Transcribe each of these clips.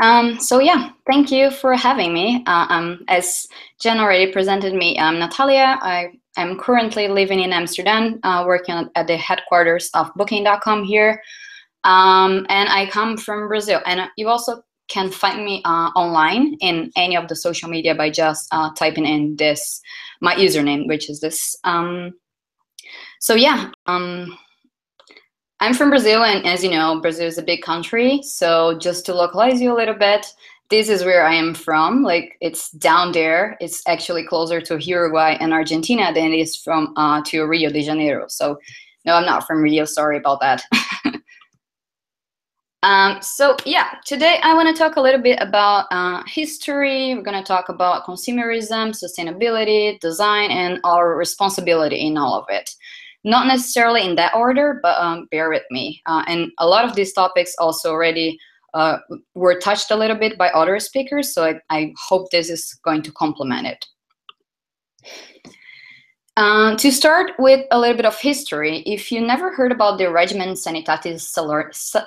Um, so yeah, thank you for having me. Uh, um, as Jen already presented me, I'm Natalia. I am currently living in Amsterdam, uh, working at the headquarters of Booking.com here. Um, and I come from Brazil. And you also can find me uh, online in any of the social media by just uh, typing in this, my username, which is this. Um, so yeah, um, I'm from Brazil, and as you know, Brazil is a big country. So just to localize you a little bit, this is where I am from. Like it's down there. It's actually closer to Uruguay and Argentina than it is from uh, to Rio de Janeiro. So no, I'm not from Rio. Sorry about that. um, so yeah, today I want to talk a little bit about uh, history. We're going to talk about consumerism, sustainability, design, and our responsibility in all of it not necessarily in that order, but um, bear with me. Uh, and a lot of these topics also already uh, were touched a little bit by other speakers, so I, I hope this is going to complement it. Uh, to start with a little bit of history, if you never heard about the Regimen Sanitatis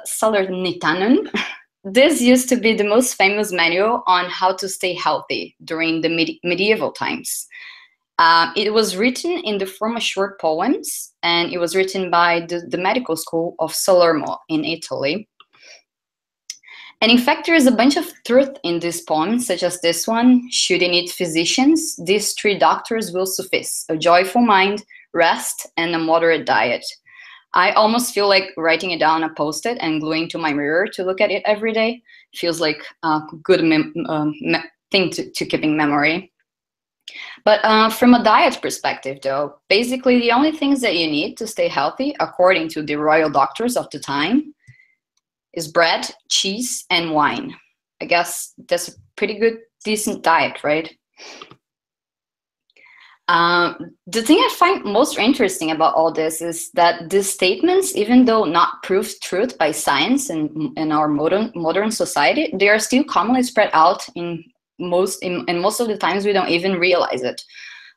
Salernitanum, this used to be the most famous manual on how to stay healthy during the med medieval times. Um, it was written in the form of short poems, and it was written by the, the medical school of Salerno in Italy. And in fact, there is a bunch of truth in these poems, such as this one Should you need physicians, these three doctors will suffice a joyful mind, rest, and a moderate diet. I almost feel like writing it down a post it and gluing to my mirror to look at it every day. Feels like a good um, thing to, to keep in memory. But uh, from a diet perspective, though, basically the only things that you need to stay healthy, according to the royal doctors of the time, is bread, cheese, and wine. I guess that's a pretty good, decent diet, right? Um, the thing I find most interesting about all this is that these statements, even though not proved truth by science and in our modern modern society, they are still commonly spread out in most in, and most of the times we don't even realize it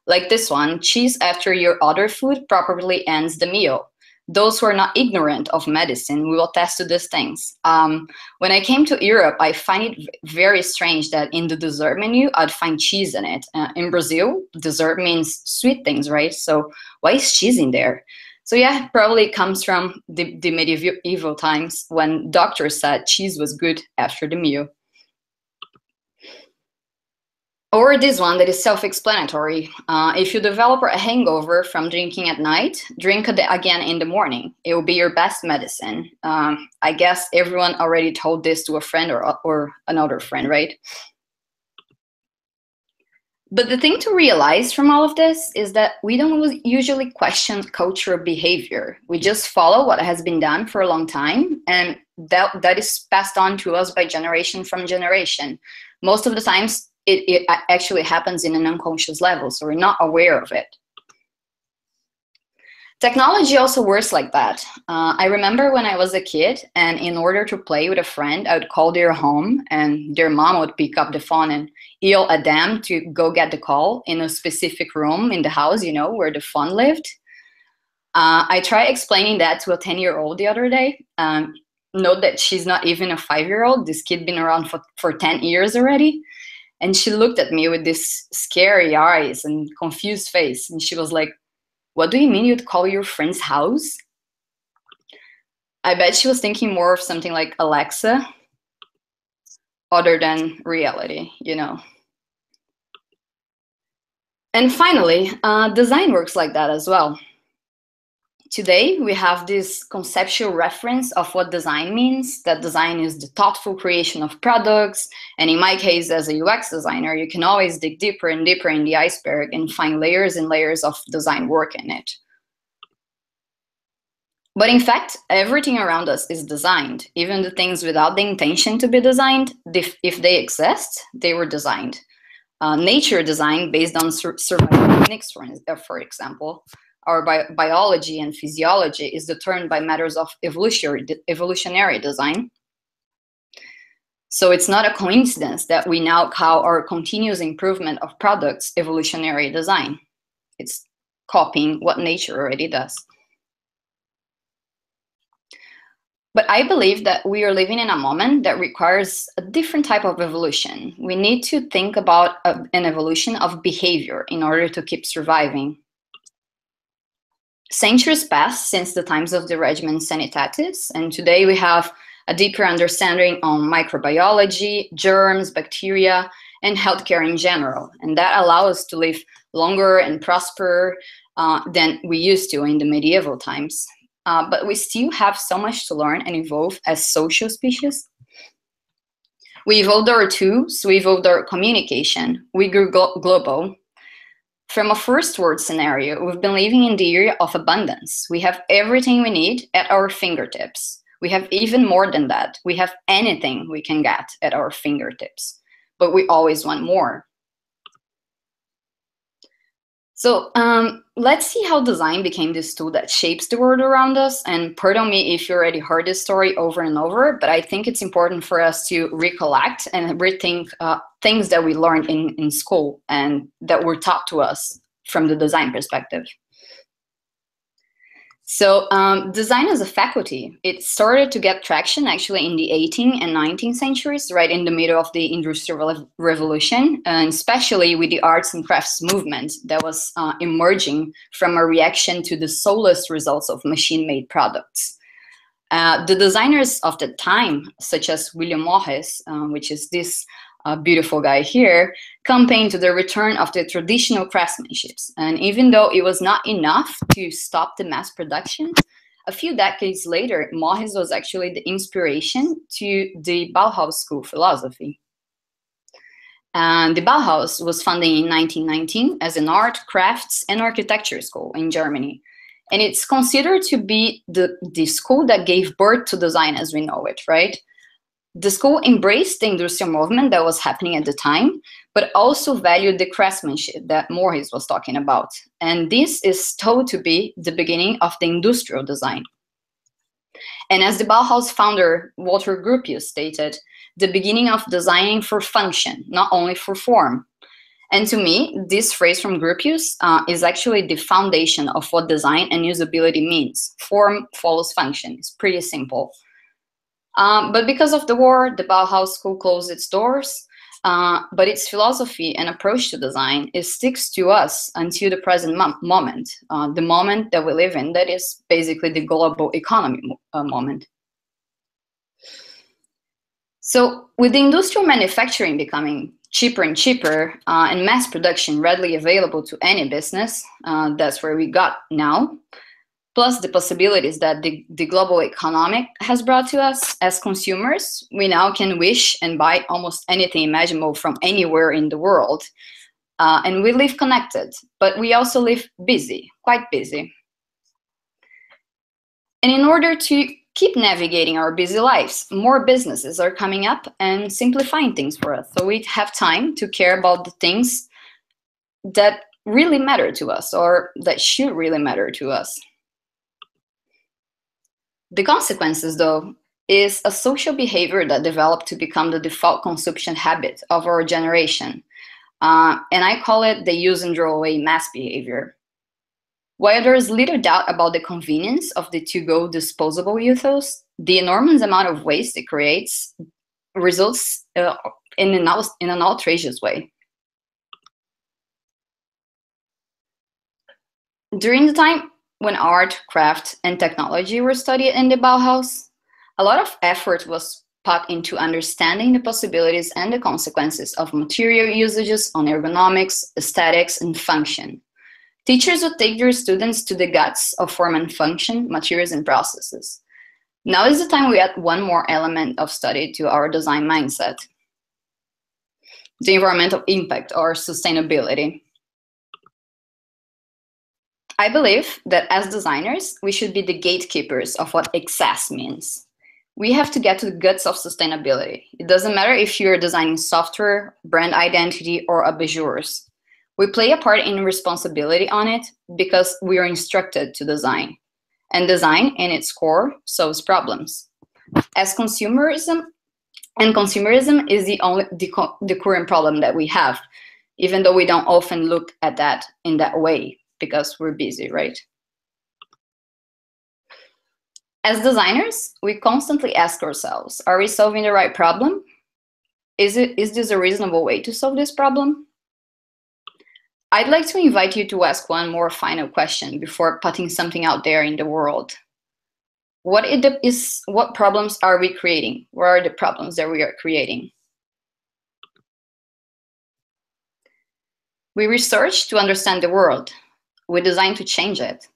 like this one cheese after your other food properly ends the meal those who are not ignorant of medicine we will attest to these things. Um, when I came to Europe, I find it very strange that in the dessert menu, I'd find cheese in it. Uh, in Brazil, dessert means sweet things, right? So why is cheese in there? So yeah, probably comes from the, the medieval times when doctors said cheese was good after the meal. Or this one that is self-explanatory. Uh, if you develop a hangover from drinking at night, drink again in the morning. It will be your best medicine. Um, I guess everyone already told this to a friend or, or another friend, right? But the thing to realize from all of this is that we don't usually question cultural behavior. We just follow what has been done for a long time, and that, that is passed on to us by generation from generation. Most of the times, it, it actually happens in an unconscious level, so we're not aware of it. Technology also works like that. Uh, I remember when I was a kid, and in order to play with a friend, I would call their home, and their mom would pick up the phone and yell at them to go get the call in a specific room in the house, you know, where the phone lived. Uh, I tried explaining that to a 10 year old the other day. Um, note that she's not even a five year old. This kid been around for, for 10 years already. And she looked at me with this scary eyes and confused face. And she was like, What do you mean you'd call your friend's house? I bet she was thinking more of something like Alexa other than reality, you know. And finally, uh, design works like that as well. Today, we have this conceptual reference of what design means, that design is the thoughtful creation of products. And in my case, as a UX designer, you can always dig deeper and deeper in the iceberg and find layers and layers of design work in it. But in fact, everything around us is designed. Even the things without the intention to be designed, if, if they exist, they were designed. Uh, nature design based on sur survival techniques, for, for example, our bi biology and physiology is determined by matters of evolutionary, evolutionary design. So it's not a coincidence that we now call our continuous improvement of products evolutionary design. It's copying what nature already does. But I believe that we are living in a moment that requires a different type of evolution. We need to think about a, an evolution of behavior in order to keep surviving. Centuries passed since the times of the regimen Sanitatis, and today we have a deeper understanding on microbiology, germs, bacteria, and healthcare in general. And that allows us to live longer and prosper uh, than we used to in the medieval times. Uh, but we still have so much to learn and evolve as social species. We evolved our tools, we evolved our communication, we grew global. From a first world scenario, we've been living in the era of abundance. We have everything we need at our fingertips. We have even more than that. We have anything we can get at our fingertips, but we always want more. So um, let's see how design became this tool that shapes the world around us. And pardon me if you already heard this story over and over, but I think it's important for us to recollect and rethink uh, things that we learned in, in school and that were taught to us from the design perspective. So um, design as a faculty, it started to get traction actually in the 18th and 19th centuries, right in the middle of the Industrial Revolution, and especially with the arts and crafts movement that was uh, emerging from a reaction to the soulless results of machine-made products. Uh, the designers of the time, such as William Morris, uh, which is this a beautiful guy here, campaigned to the return of the traditional craftsmanships. And even though it was not enough to stop the mass production, a few decades later, Morris was actually the inspiration to the Bauhaus school philosophy. And the Bauhaus was founded in 1919 as an art, crafts, and architecture school in Germany. And it's considered to be the, the school that gave birth to design as we know it, right? The school embraced the industrial movement that was happening at the time, but also valued the craftsmanship that Morris was talking about. And this is told to be the beginning of the industrial design. And as the Bauhaus founder Walter Gropius stated, the beginning of designing for function, not only for form. And to me, this phrase from Gropius uh, is actually the foundation of what design and usability means. Form follows function. It's pretty simple. Um, but because of the war, the Bauhaus school closed its doors, uh, but its philosophy and approach to design it sticks to us until the present mo moment, uh, the moment that we live in, that is basically the global economy mo uh, moment. So with the industrial manufacturing becoming cheaper and cheaper uh, and mass production readily available to any business, uh, that's where we got now, plus the possibilities that the, the global economic has brought to us as consumers. We now can wish and buy almost anything imaginable from anywhere in the world. Uh, and we live connected, but we also live busy, quite busy. And in order to keep navigating our busy lives, more businesses are coming up and simplifying things for us. So we have time to care about the things that really matter to us or that should really matter to us. The consequences, though, is a social behavior that developed to become the default consumption habit of our generation. Uh, and I call it the use and throw away mass behavior. While there is little doubt about the convenience of the to-go disposable ethos, the enormous amount of waste it creates results uh, in, an, in an outrageous way. During the time when art, craft, and technology were studied in the Bauhaus, a lot of effort was put into understanding the possibilities and the consequences of material usages on ergonomics, aesthetics, and function. Teachers would take their students to the guts of form and function, materials, and processes. Now is the time we add one more element of study to our design mindset the environmental impact or sustainability. I believe that as designers, we should be the gatekeepers of what excess means. We have to get to the guts of sustainability. It doesn't matter if you're designing software, brand identity, or abat-jours. We play a part in responsibility on it because we are instructed to design. And design, in its core, solves problems. As consumerism, and consumerism is the only the, the current problem that we have, even though we don't often look at that in that way because we're busy, right? As designers, we constantly ask ourselves, are we solving the right problem? Is, it, is this a reasonable way to solve this problem? I'd like to invite you to ask one more final question before putting something out there in the world. What is what problems are we creating? What are the problems that we are creating? We research to understand the world. We design to change it.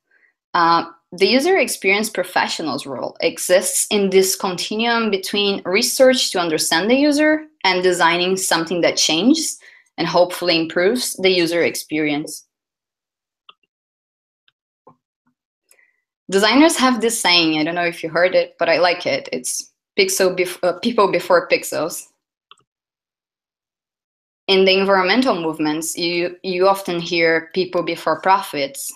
Uh, the user experience professional's role exists in this continuum between research to understand the user and designing something that changes and hopefully improves the user experience. Designers have this saying, I don't know if you heard it, but I like it. It's pixel bef uh, people before pixels. In the environmental movements, you, you often hear people before profits.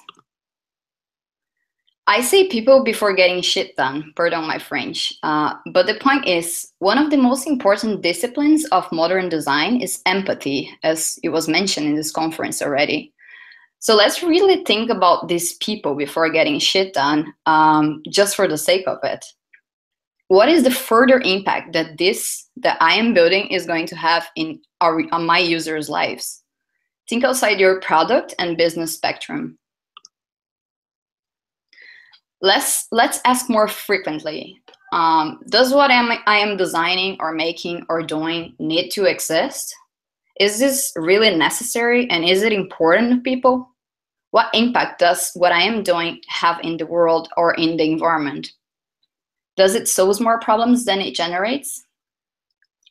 I say people before getting shit done, pardon my French. Uh, but the point is, one of the most important disciplines of modern design is empathy, as it was mentioned in this conference already. So let's really think about these people before getting shit done, um, just for the sake of it. What is the further impact that this that I am building is going to have in our on my users' lives? Think outside your product and business spectrum. Let's let's ask more frequently. Um, does what am I am designing or making or doing need to exist? Is this really necessary and is it important to people? What impact does what I am doing have in the world or in the environment? Does it solve more problems than it generates?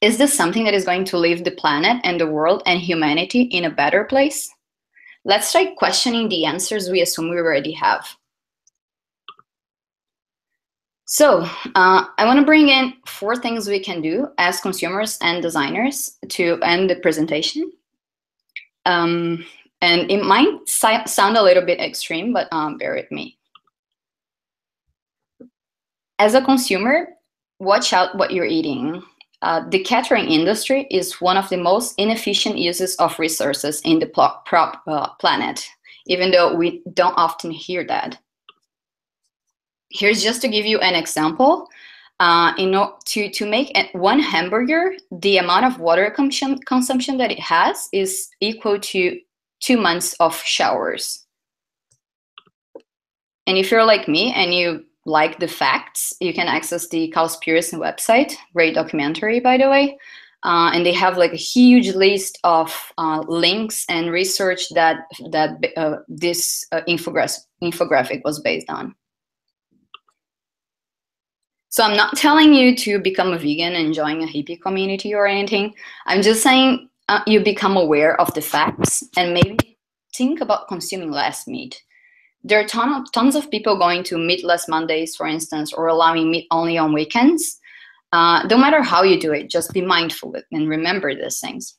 Is this something that is going to leave the planet and the world and humanity in a better place? Let's try questioning the answers we assume we already have. So uh, I want to bring in four things we can do as consumers and designers to end the presentation. Um, and it might si sound a little bit extreme, but um, bear with me. As a consumer, watch out what you're eating. Uh, the catering industry is one of the most inefficient uses of resources in the prop, uh, planet, even though we don't often hear that. Here's just to give you an example. Uh, in to, to make one hamburger, the amount of water consumption, consumption that it has is equal to two months of showers. And if you're like me and you like the facts, you can access the Cowspiracy website, great documentary, by the way. Uh, and they have like a huge list of uh, links and research that that uh, this uh, infographic infographic was based on. So I'm not telling you to become a vegan and join a hippie community or anything. I'm just saying uh, you become aware of the facts and maybe think about consuming less meat. There are ton of, tons of people going to meatless Mondays, for instance, or allowing meat only on weekends. Uh, no matter how you do it, just be mindful and remember these things.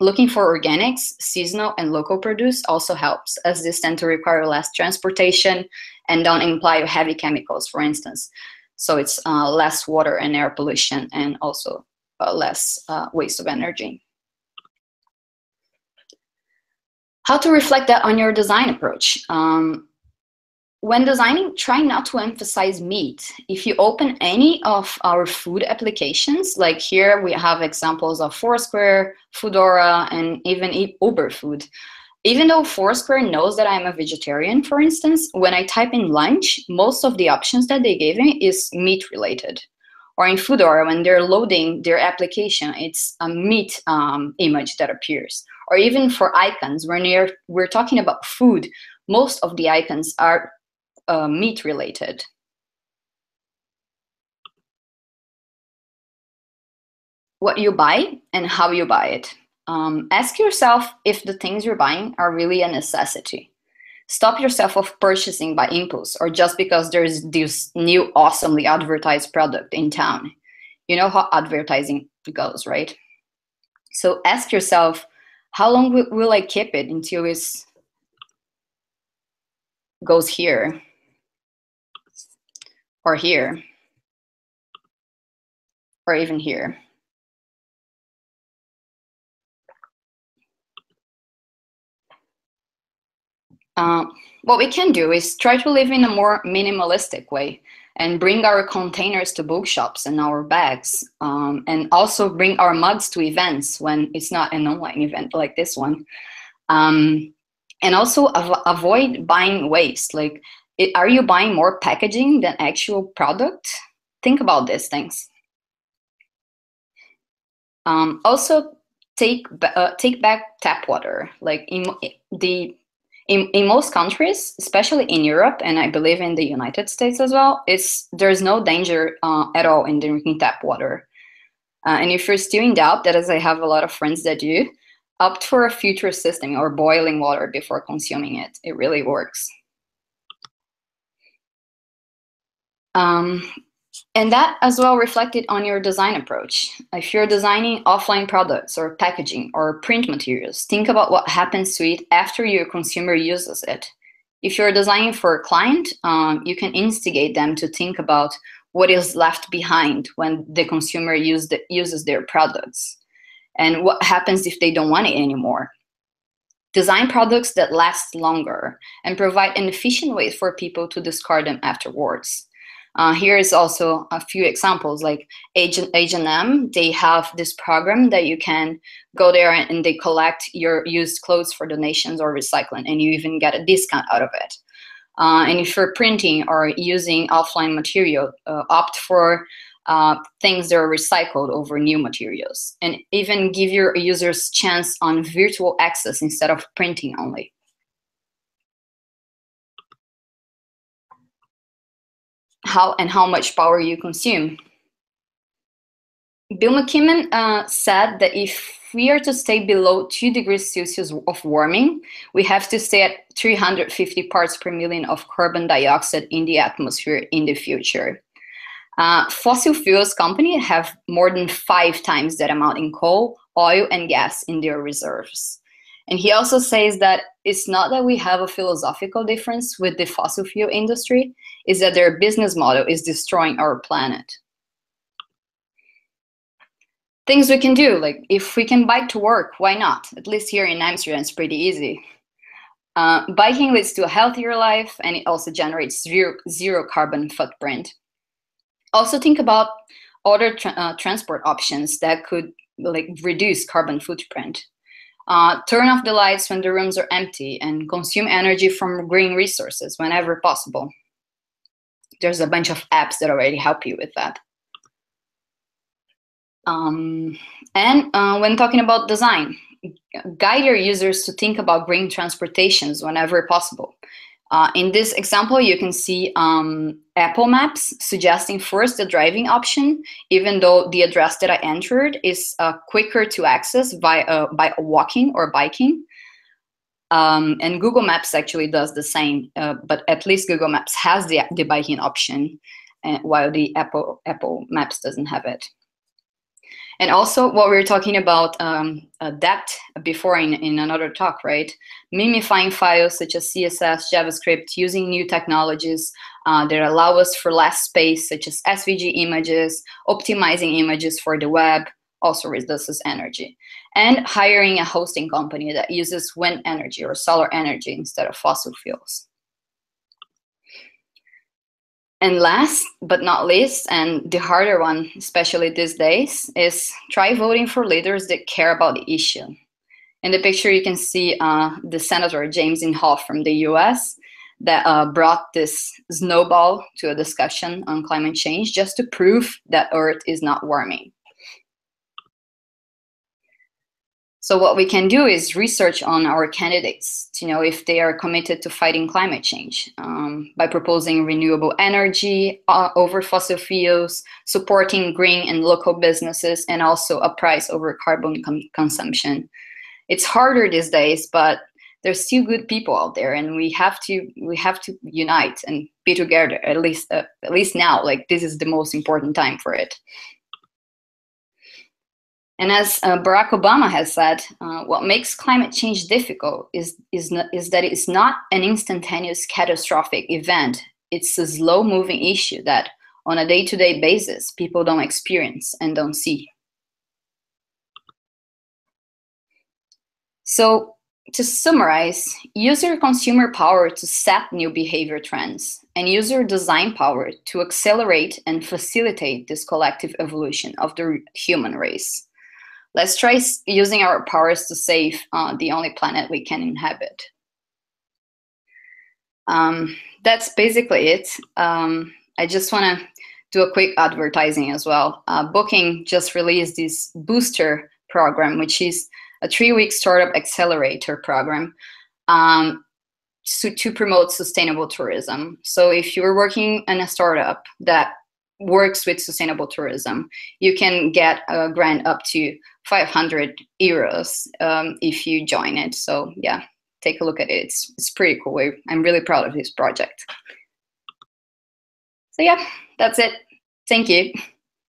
Looking for organics, seasonal, and local produce also helps, as these tend to require less transportation and don't imply heavy chemicals, for instance. So it's uh, less water and air pollution and also uh, less uh, waste of energy. How to reflect that on your design approach. Um, when designing, try not to emphasize meat. If you open any of our food applications, like here we have examples of Foursquare, Foodora, and even Uber Food. Even though Foursquare knows that I'm a vegetarian, for instance, when I type in lunch, most of the options that they gave me is meat related. Or in Foodora, when they're loading their application, it's a meat um, image that appears. Or even for icons, when we're, we're talking about food, most of the icons are uh, meat related. What you buy and how you buy it. Um, ask yourself if the things you're buying are really a necessity. Stop yourself of purchasing by impulse or just because there's this new awesomely advertised product in town. You know how advertising goes, right? So ask yourself, how long will, I keep it until it goes here or here or even here? Uh, what we can do is try to live in a more minimalistic way. and bring our containers to bookshops and our bags um, and also bring our mugs to events when it's not an online event like this one. Um, and also av- avoid buying waste. Like it, are you buying more packaging than actual product? Think about these things um, also take uh, take back tap water. Like the in, in most countries, especially in Europe and I believe in the United States as well, it's there's no danger uh, at all in drinking tap water. Uh, and if you're still in doubt, that is, I have a lot of friends that do, opt for a filter system or boiling water before consuming it. It really works. Um, and that as well reflected on your design approach. If you're designing offline products or packaging or print materials, think about what happens to it after your consumer uses it. If you're designing for a client, um, you can instigate them to think about what is left behind when the consumer use the, uses their products and what happens if they don't want it anymore. Design products that last longer and provide an efficient way for people to discard them afterwards. Uh, here is also a few examples like H&M, they have this program that you can go there and they collect your used clothes for donations or recycling and you even get a discount out of it. Uh, and if you're printing or using offline material, uh, opt for uh, things that are recycled over new materials and even give your users chance on virtual access instead of printing only. How and how much power you consume. Bill McKibben uh, said that if we are to stay below 2 degrees Celsius of warming, we have to stay at 350 parts per million of carbon dioxide in the atmosphere in the future. Uh, fossil fuels companies have more than five times that amount in coal, oil, and gas in their reserves. And he also says that it's not that we have a philosophical difference with the fossil fuel industry, is that their business model is destroying our planet. Things we can do, like if we can bike to work, why not? At least here in Amsterdam, it's pretty easy. Uh, biking leads to a healthier life and it also generates zero, zero carbon footprint. Also think about other tra uh, transport options that could like reduce carbon footprint. Uh, turn off the lights when the rooms are empty and consume energy from green resources whenever possible. There's a bunch of apps that already help you with that. Um, and uh, when talking about design, guide your users to think about green transportations whenever possible. Uh, in this example, you can see um, Apple Maps suggesting first the driving option, even though the address that I entered is uh, quicker to access by, uh, by walking or biking. Um, and Google Maps actually does the same, uh, but at least Google Maps has the, the biking option, uh, while the Apple, Apple Maps doesn't have it. And also what we were talking about um, uh, depth before in, in another talk, right? Minifying files such as CSS, JavaScript, using new technologies uh, that allow us for less space, such as SVG images, optimizing images for the web, also reduces energy. And hiring a hosting company that uses wind energy or solar energy instead of fossil fuels. And last but not least, and the harder one, especially these days, is try voting for leaders that care about the issue. In the picture, you can see uh, the Senator James Inhofe from the US that uh, brought this snowball to a discussion on climate change just to prove that Earth is not warming. So what we can do is research on our candidates to know if they are committed to fighting climate change um, by proposing renewable energy uh, over fossil fuels, supporting green and local businesses, and also a price over carbon consumption. It's harder these days, but there's still good people out there, and we have to we have to unite and be together. At least uh, at least now, like this is the most important time for it. And as uh, Barack Obama has said, uh, what makes climate change difficult is, is, is that it's not an instantaneous catastrophic event. It's a slow moving issue that, on a day to day basis, people don't experience and don't see. So, to summarize, use your consumer power to set new behavior trends and use your design power to accelerate and facilitate this collective evolution of the human race. Let's try using our powers to save uh, the only planet we can inhabit. Um, that's basically it. Um, I just want to do a quick advertising as well. Uh, Booking just released this booster program, which is a three-week startup accelerator program um, to, to promote sustainable tourism. So if you're working in a startup that works with sustainable tourism, you can get a grant up to 500 euros um, if you join it. So yeah, take a look at it. It's, it's pretty cool. I'm really proud of this project. So yeah, that's it. Thank you.